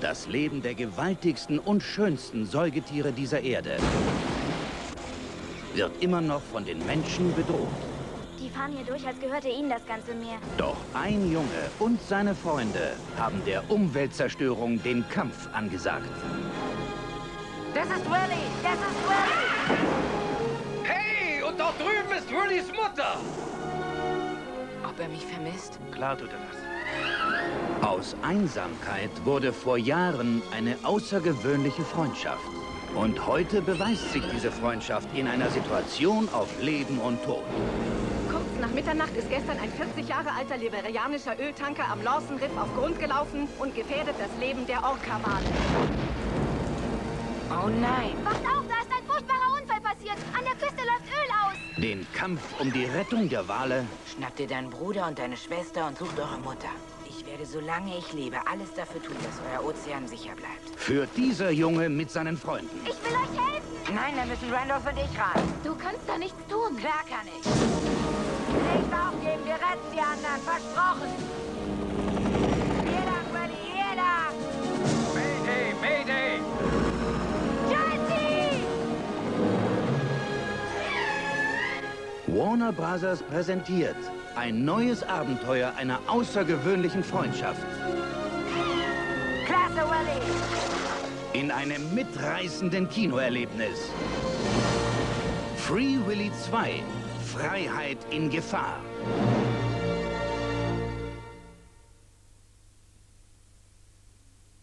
Das Leben der gewaltigsten und schönsten Säugetiere dieser Erde wird immer noch von den Menschen bedroht. Die fahren hier durch, als gehörte ihnen das ganze Meer. Doch ein Junge und seine Freunde haben der Umweltzerstörung den Kampf angesagt. Das ist Willy! Das ist Willy! Hey, und dort drüben ist Willys Mutter! Ob er mich vermisst? Klar tut er das. Aus Einsamkeit wurde vor Jahren eine außergewöhnliche Freundschaft. Und heute beweist sich diese Freundschaft in einer Situation auf Leben und Tod. Kurz nach Mitternacht ist gestern ein 40 Jahre alter liberianischer Öltanker am Lawson Riff auf Grund gelaufen und gefährdet das Leben der Orca-Wale. Oh nein! Wacht auf, da ist ein furchtbarer Unfall passiert. An der Küste läuft Öl aus. Den Kampf um die Rettung der Wale Schnappt ihr deinen Bruder und deine Schwester und sucht eure Mutter. Ich werde, solange ich lebe, alles dafür tun, dass euer Ozean sicher bleibt. führt dieser Junge mit seinen Freunden. Ich will euch helfen. Nein, dann müssen Randolph und ich ran. Du kannst da nichts tun. Klar kann ich. Nicht aufgeben, wir retten die anderen, versprochen. Warner Brothers präsentiert ein neues Abenteuer einer außergewöhnlichen Freundschaft Klasse, Willy. in einem mitreißenden Kinoerlebnis. Free Willy 2 Freiheit in Gefahr.